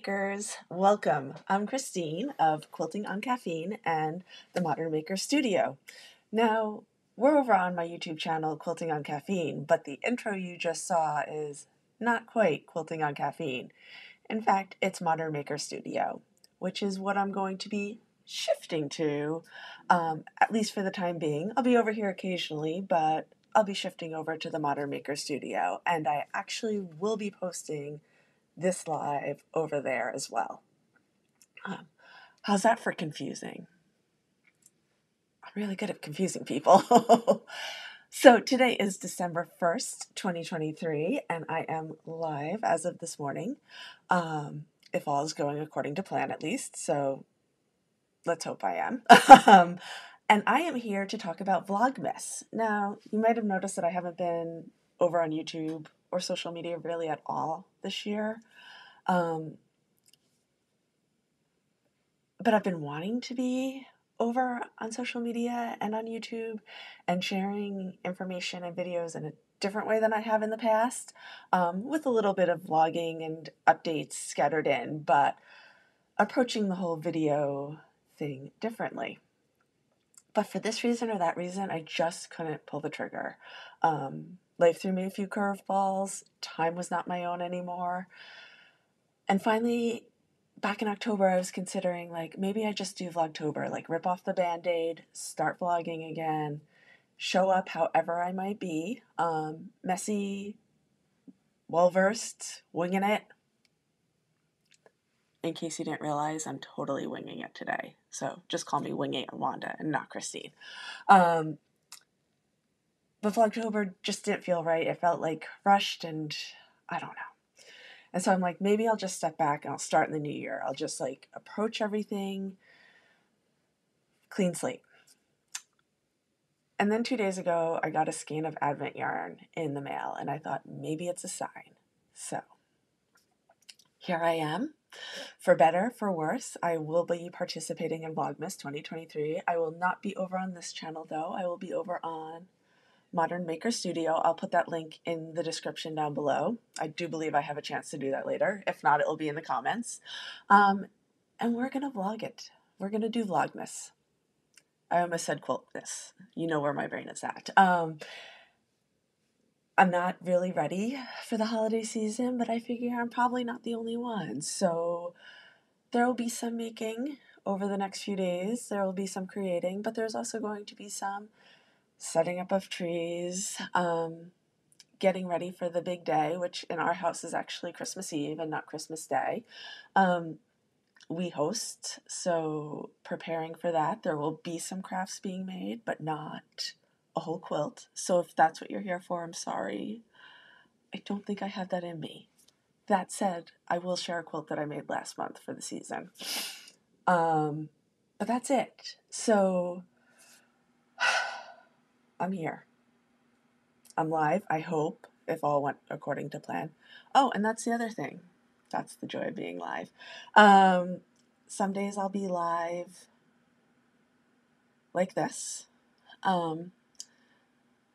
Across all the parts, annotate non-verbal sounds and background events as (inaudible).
Makers, welcome. I'm Christine of Quilting on Caffeine and the Modern Maker Studio. Now, we're over on my YouTube channel, Quilting on Caffeine, but the intro you just saw is not quite Quilting on Caffeine. In fact, it's Modern Maker Studio, which is what I'm going to be shifting to, um, at least for the time being. I'll be over here occasionally, but I'll be shifting over to the Modern Maker Studio, and I actually will be posting this live over there as well. Um, how's that for confusing? I'm really good at confusing people. (laughs) so today is December 1st, 2023, and I am live as of this morning. Um, if all is going according to plan, at least. So let's hope I am. (laughs) um, and I am here to talk about Vlogmas. Now, you might have noticed that I haven't been over on YouTube or social media really at all this year. Um, but I've been wanting to be over on social media and on YouTube and sharing information and videos in a different way than I have in the past, um, with a little bit of vlogging and updates scattered in, but approaching the whole video thing differently. But for this reason or that reason, I just couldn't pull the trigger. Um, life threw me a few curveballs, time was not my own anymore. And finally, back in October, I was considering like maybe I just do Vlogtober, like rip off the band aid, start vlogging again, show up however I might be, um, messy, well versed, winging it. In case you didn't realize, I'm totally winging it today. So just call me Winging Wanda and not Christine. Um, but Vlogtober just didn't feel right. It felt like rushed and I don't know. And so I'm like, maybe I'll just step back and I'll start in the new year. I'll just like approach everything clean slate. And then two days ago, I got a skein of Advent yarn in the mail, and I thought maybe it's a sign. So here I am. For better, for worse, I will be participating in Vlogmas 2023. I will not be over on this channel though. I will be over on Modern Maker Studio. I'll put that link in the description down below. I do believe I have a chance to do that later. If not, it will be in the comments. Um, and we're going to vlog it. We're going to do Vlogmas. I almost said quote this. You know where my brain is at. Um, I'm not really ready for the holiday season, but I figure I'm probably not the only one. So there will be some making over the next few days. There will be some creating, but there's also going to be some setting up of trees, um, getting ready for the big day, which in our house is actually Christmas Eve and not Christmas Day. Um, we host, so preparing for that. There will be some crafts being made, but not a whole quilt. So if that's what you're here for, I'm sorry. I don't think I have that in me. That said, I will share a quilt that I made last month for the season. Um, but that's it. So I'm here. I'm live, I hope, if all went according to plan. Oh, and that's the other thing. That's the joy of being live. Um, some days I'll be live like this. Um,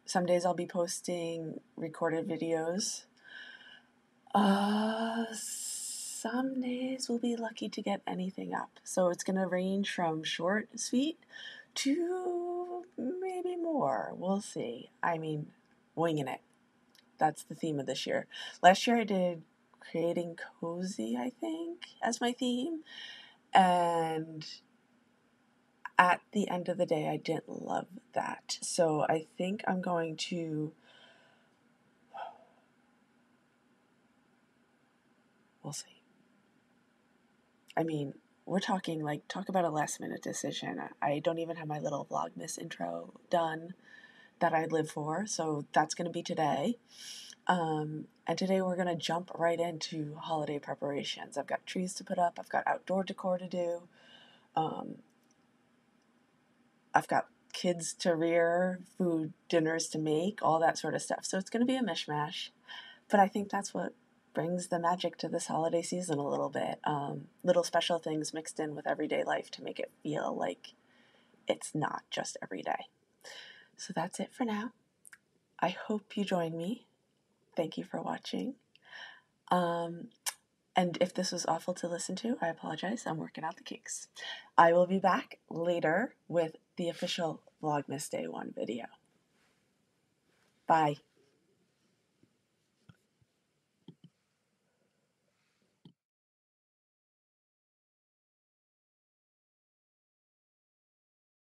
some days I'll be posting recorded videos. Uh, some days we'll be lucky to get anything up. So it's going to range from short, sweet to maybe more. We'll see. I mean, winging it. That's the theme of this year. Last year I did creating cozy, I think, as my theme. And at the end of the day, I didn't love that. So I think I'm going to. (sighs) We'll see. I mean, we're talking like talk about a last minute decision. I don't even have my little Vlogmas intro done that I live for, so that's going to be today. Um, and today we're going to jump right into holiday preparations. I've got trees to put up, I've got outdoor decor to do, um, I've got kids to rear, food dinners to make, all that sort of stuff. So it's going to be a mishmash. But I think that's what brings the magic to this holiday season a little bit. Um, little special things mixed in with everyday life to make it feel like it's not just every day. So that's it for now. I hope you join me. Thank you for watching. Um, And if this was awful to listen to, I apologize. I'm working out the kinks. I will be back later with the official Vlogmas Day 1 video. Bye.